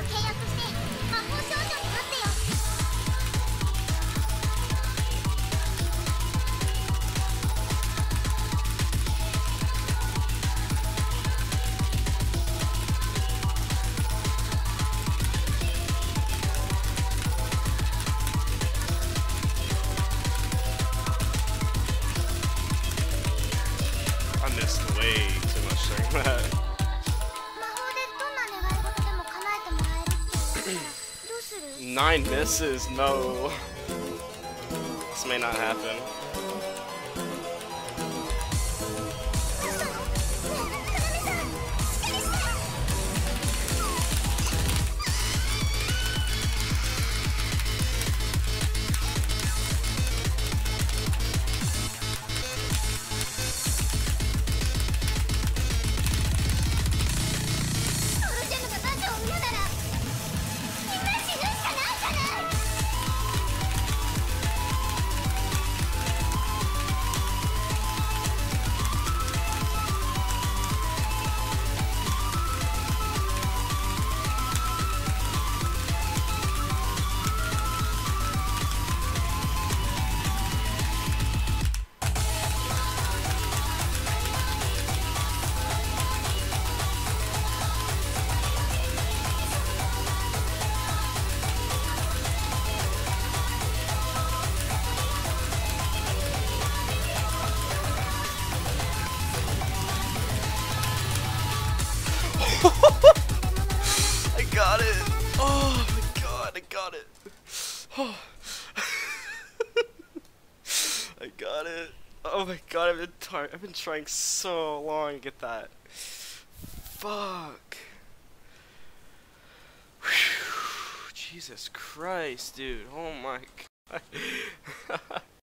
Okay. Nine misses, no. This may not happen. Oh. I got it. Oh my god, I've been tar- I've been trying so long to get that. Fuck. Whew. Jesus Christ, dude. Oh my god.